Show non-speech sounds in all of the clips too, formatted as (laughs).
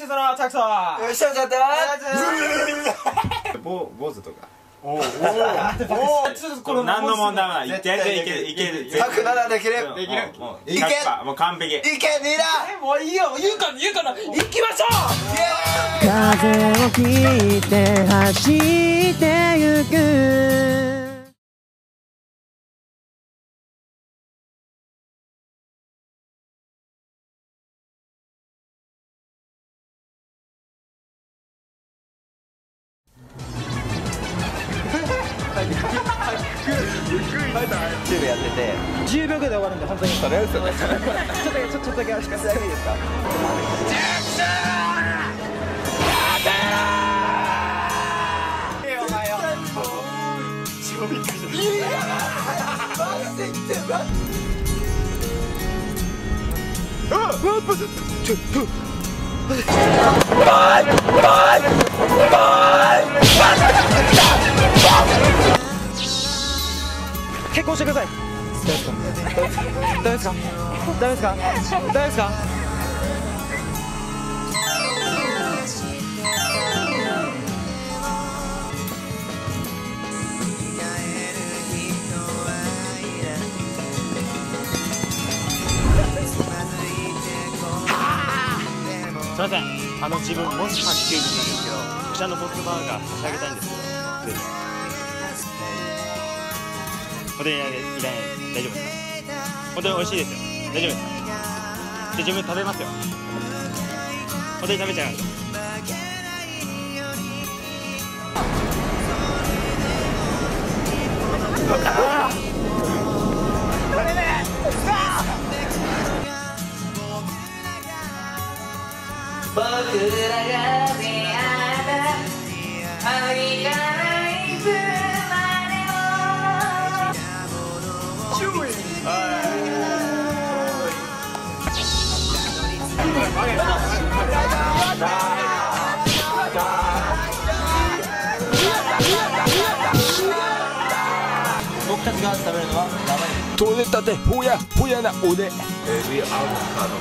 シソのタクトよっしゃちょっと坊坊主とか。おおおちょっとこの何の問題もないいけるいけるいける。タクならできる？できる？もういけ100%もう完璧。いけミラ！えもういいよ。言うか言うかな。行きましょう！風を切って走ってゆくチューブやってて10秒ぐらいで終わるんで本当に。それ嘘だちょっとだけちょっとだけやらせてくださいいいですか？結婚してください。ダメですか？ダメですか？ダメですか？すいません。あの自分もし卓球部なんですけどこちらのボックバーガー差し上げたいんですけど。本当にいらないいらない大丈夫ですか本当に美味しいですよ大丈夫ですかで自分食べますよ本当に食べちゃいます僕らが僕が食べるのは取れたてほやほやな俺。エビ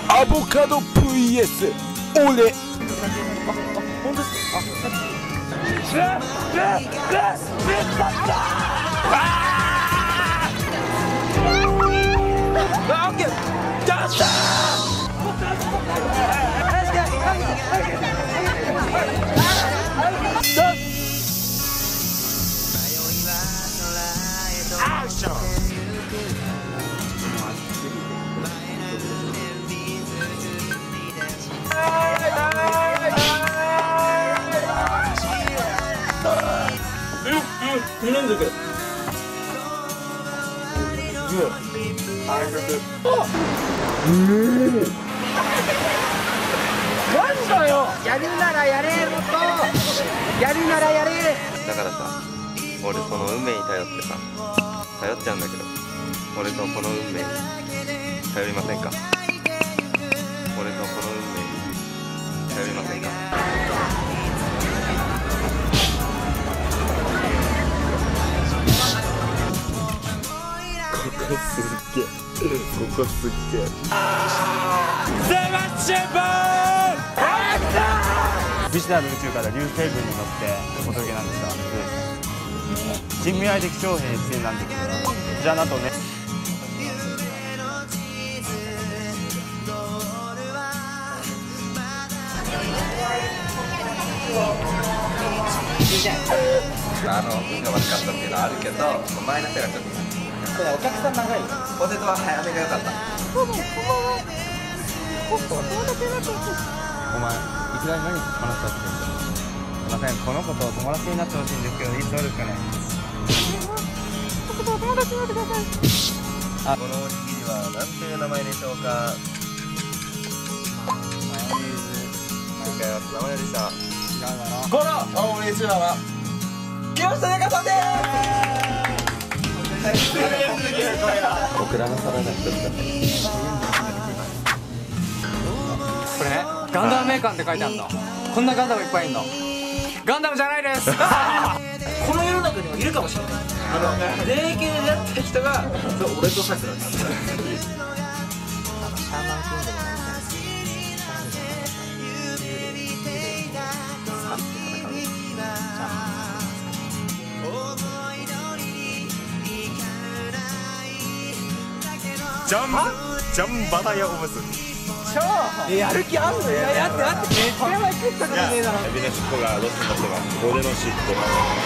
アボカド。VS 俺やるならやれもっとやるならやれだからさ俺その運命に頼ってさ頼っちゃうんだけど俺とこの運命に頼りませんか？俺とこの運命に頼りませんか？ビジターの宇宙から流星群に乗ってお届けなんですが新未来的長兵出演なんですけどじゃあなんとね。あの運が悪かったっていうのはあるけどマイナスがちょっとこれお客さん長い。ポテトは早めが良かったお前いきなり何話したってすいませんこの子と友達になってほしいんですけどいつどうですかねこのおにぎりは何という名前でしょうか？正解はツナマヨでした。この青森は木下彩香さんでオクラのサラダ一つだけこれねガンダムメーカーって書いてあるの。こんなガンダムいっぱいいるのガンダムじゃないです。(laughs) この世の中にはいるかもしれない。あの電撃でやってきたがそう俺とさくらジャンジャンバタヤおむすびしょやる気あるのややってやって。めっちゃ前食ったからねえだろ。エビの尻尾がロスになってまの尻尾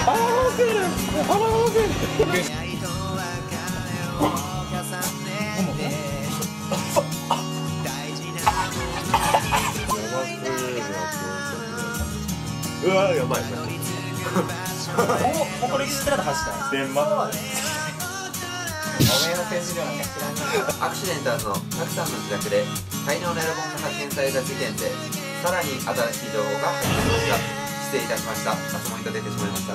腹もせる。腹もせる。うわやばい。(laughs) (laughs) これ知ってたら走った電話。めえの展示場なアクシデンターズのたくさんの自宅で大量のエロ本が発見された事件でさらに新しい情報が。発見しました失礼いたしました脱毛が出てしまいました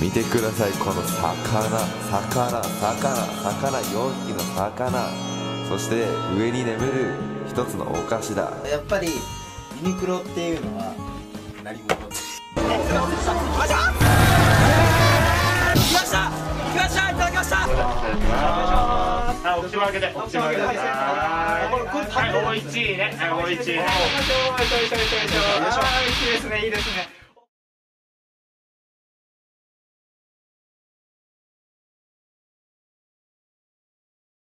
見てくださいこの魚。魚魚魚。4匹の魚。そして上に眠る。つのお菓子だ。やっぱりユニクロっていうのは何者来ました。来ました。いただきました、お口開けて。お口開けて。い、1位ね。1位。ねいいしょねいしょいしょいいいい